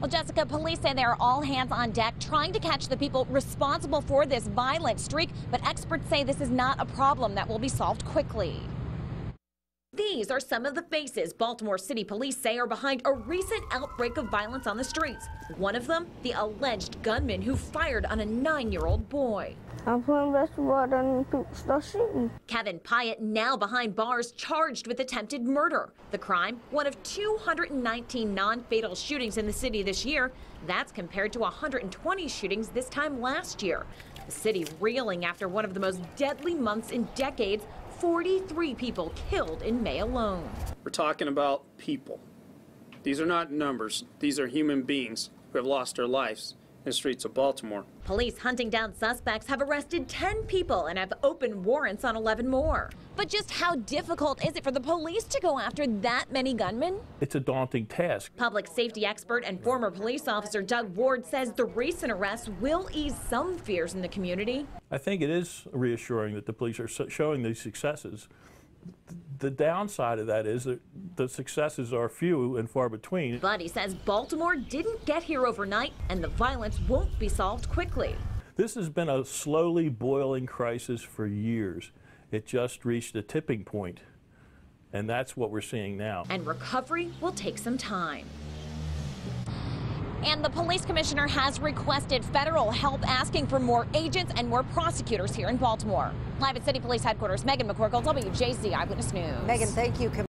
Well, Jessica, police say they are all hands on deck trying to catch the people responsible for this violent streak, but experts say this is not a problem that will be solved quickly. These are some of the faces Baltimore City Police say are behind a recent outbreak of violence on the streets. One of them, the alleged gunman who fired on a nine year old boy. I'm putting vegetable and people start shooting. Kevin Pyatt now behind bars charged with attempted murder. The crime, one of 219 non fatal shootings in the city this year. That's compared to 120 shootings this time last year. The city reeling after one of the most deadly months in decades 43 people killed in May alone. We're talking about people. These are not numbers, these are human beings who have lost their lives in the streets of Baltimore. Police hunting down suspects have arrested 10 people and have opened warrants on 11 more. But just how difficult is it for the police to go after that many gunmen? It's a daunting task. Public safety expert and former police officer Doug Ward says the recent arrests will ease some fears in the community. I think it is reassuring that the police are showing these successes. The downside of that is that the successes are few and far between. But he says Baltimore didn't get here overnight and the violence won't be solved quickly. This has been a slowly boiling crisis for years. It just reached a tipping point, and that's what we're seeing now. And recovery will take some time. And the police commissioner has requested federal help asking for more agents and more prosecutors here in Baltimore. Live at City Police Headquarters, Meghan McCorkell, WJZ Eyewitness News. Megan, thank you.